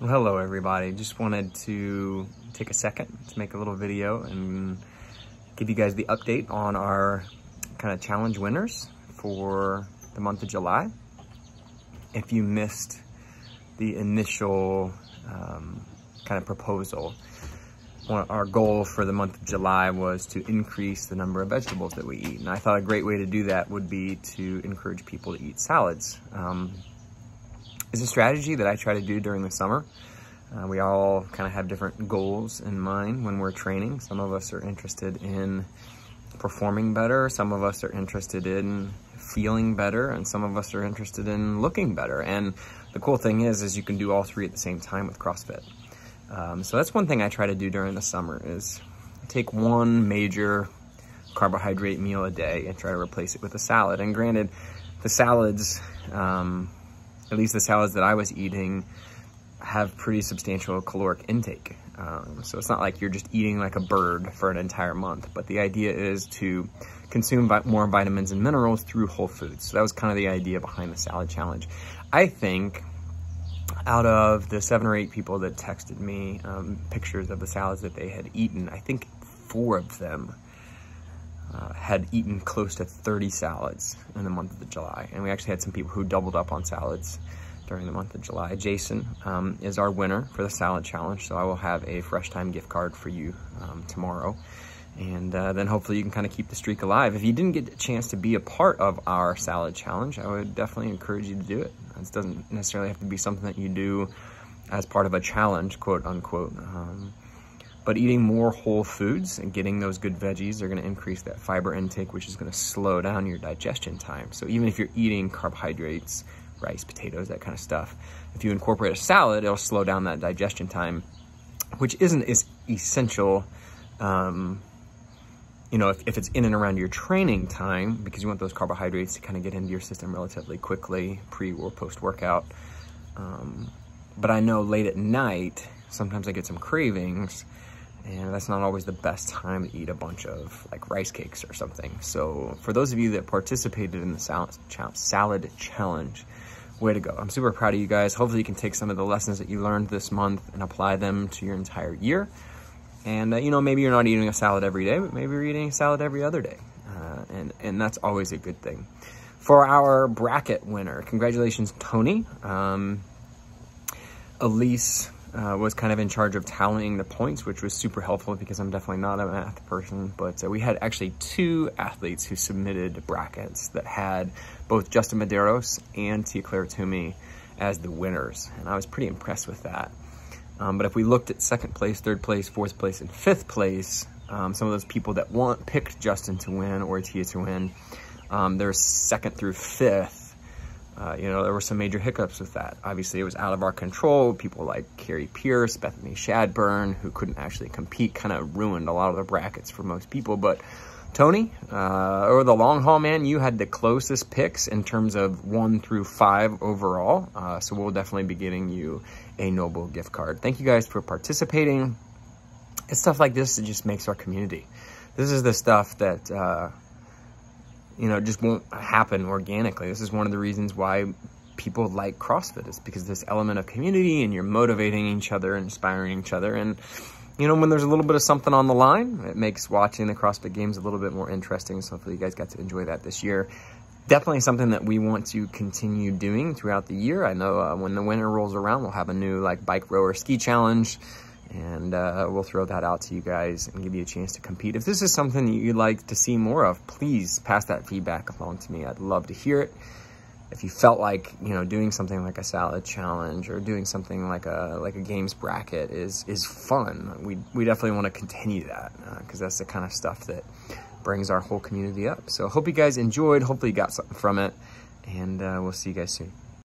Well, hello everybody. Just wanted to take a second to make a little video and give you guys the update on our kind of challenge winners for the month of July. If you missed the initial um, kind of proposal, our goal for the month of July was to increase the number of vegetables that we eat. And I thought a great way to do that would be to encourage people to eat salads. Um, it's a strategy that I try to do during the summer. Uh, we all kind of have different goals in mind when we're training. Some of us are interested in performing better. Some of us are interested in feeling better and some of us are interested in looking better. And the cool thing is, is you can do all three at the same time with CrossFit. Um, so that's one thing I try to do during the summer is take one major carbohydrate meal a day and try to replace it with a salad. And granted, the salads, um, at least the salads that I was eating, have pretty substantial caloric intake. Um, so it's not like you're just eating like a bird for an entire month, but the idea is to consume more vitamins and minerals through whole foods. So that was kind of the idea behind the salad challenge. I think out of the seven or eight people that texted me um, pictures of the salads that they had eaten, I think four of them uh, had eaten close to 30 salads in the month of July. And we actually had some people who doubled up on salads during the month of July. Jason um, is our winner for the salad challenge, so I will have a Fresh Thyme gift card for you um, tomorrow. And uh, then hopefully you can kind of keep the streak alive. If you didn't get a chance to be a part of our salad challenge, I would definitely encourage you to do it. It doesn't necessarily have to be something that you do as part of a challenge, quote unquote. Um, but eating more whole foods and getting those good veggies are gonna increase that fiber intake, which is gonna slow down your digestion time. So even if you're eating carbohydrates, rice, potatoes, that kind of stuff, if you incorporate a salad, it'll slow down that digestion time, which isn't as essential um, you know, if, if it's in and around your training time, because you want those carbohydrates to kind of get into your system relatively quickly, pre or post workout. Um, but I know late at night, sometimes I get some cravings, and that's not always the best time to eat a bunch of like rice cakes or something. So for those of you that participated in the salad, salad challenge, way to go. I'm super proud of you guys. Hopefully you can take some of the lessons that you learned this month and apply them to your entire year. And, uh, you know, maybe you're not eating a salad every day, but maybe you're eating a salad every other day. Uh, and, and that's always a good thing. For our bracket winner, congratulations, Tony. Um, Elise uh, was kind of in charge of tallying the points, which was super helpful because I'm definitely not a math person. But uh, we had actually two athletes who submitted brackets that had both Justin Medeiros and Tia Clair Toomey as the winners. And I was pretty impressed with that. Um, but if we looked at second place, third place, fourth place, and fifth place, um, some of those people that want picked Justin to win or Tia to win, um, there's second through fifth. Uh, you know, there were some major hiccups with that. Obviously, it was out of our control. People like Kari Pearce, Bethany Shadburn, who couldn't actually compete, kind of ruined a lot of the brackets for most people. But Tony, uh, or the long haul man, you had the closest picks in terms of one through five overall. Uh, so we'll definitely be getting you a NOBULL gift card. Thank you guys for participating. It's stuff like this that just makes our community. This is the stuff that, uh, you know, it just won't happen organically. This is one of the reasons why people like CrossFit is because this element of community and you're motivating each other, inspiring each other. And, you know, when there's a little bit of something on the line, it makes watching the CrossFit games a little bit more interesting. So hopefully you guys got to enjoy that this year definitely something that we want to continue doing throughout the year. I know uh, when the winter rolls around, we'll have a new like bike rower ski challenge and uh, we'll throw that out to you guys and give you a chance to compete. If this is something that you'd like to see more of, please pass that feedback along to me. I'd love to hear it. If you felt like, you know, doing something like a salad challenge or doing something like a like a games bracket is is fun, we, we definitely want to continue that because uh, that's the kind of stuff that brings our whole community up. So hope you guys enjoyed. Hopefully you got something from it. And uh, we'll see you guys soon.